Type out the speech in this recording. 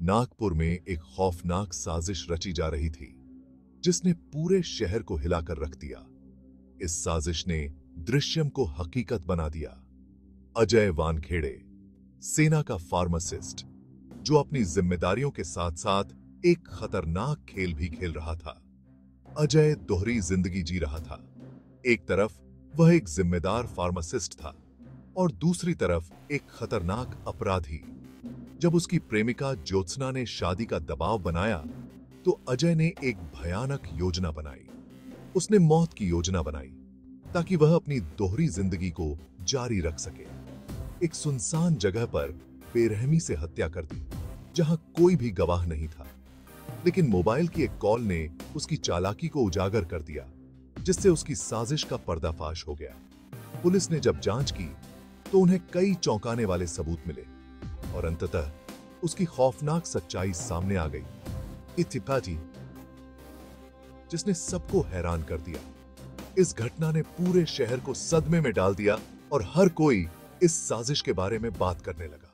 नागपुर में एक खौफनाक साजिश रची जा रही थी, जिसने पूरे शहर को हिलाकर रख दिया। इस साजिश ने दृश्यम को हकीकत बना दिया। अजय वानखेड़े, सेना का फार्मासिस्ट, जो अपनी जिम्मेदारियों के साथ साथ एक खतरनाक खेल भी खेल रहा था, अजय दोहरी ज़िंदगी जी रहा था। एक तरफ़ वह एक जिम्मेदार फार्मासिस्ट था और दूसरी तरफ़ एक खतरनाक अपराधी। जब उसकी प्रेमिका ज्योत्सना ने शादी का दबाव बनाया तो अजय ने एक भयानक योजना बनाई। उसने मौत की योजना बनाई, ताकि वह अपनी दोहरी ज़िंदगी को जारी रख सके। एक सुनसान जगह पर बेरहमी से हत्या कर दी, जहाँ कोई भी गवाह नहीं था। लेकिन मोबाइल की एक कॉल ने उसकी चालाकी को उजागर कर दिया, जिससे उसकी साजिश का पर्दाफाश हो गया। पुलिस ने जब जाँच की तो उन्हें कई चौंकाने वाले सबूत मिले। और अंततः उसकी खौफनाक सच्चाई सामने आ गई। इथिपाजी जिसने सबको हैरान कर दिया, इस घटना ने पूरे शहर को सदमे में डाल दिया और हर कोई इस साजिश के बारे में बात करने लगा।